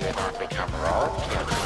you're not become roadkill.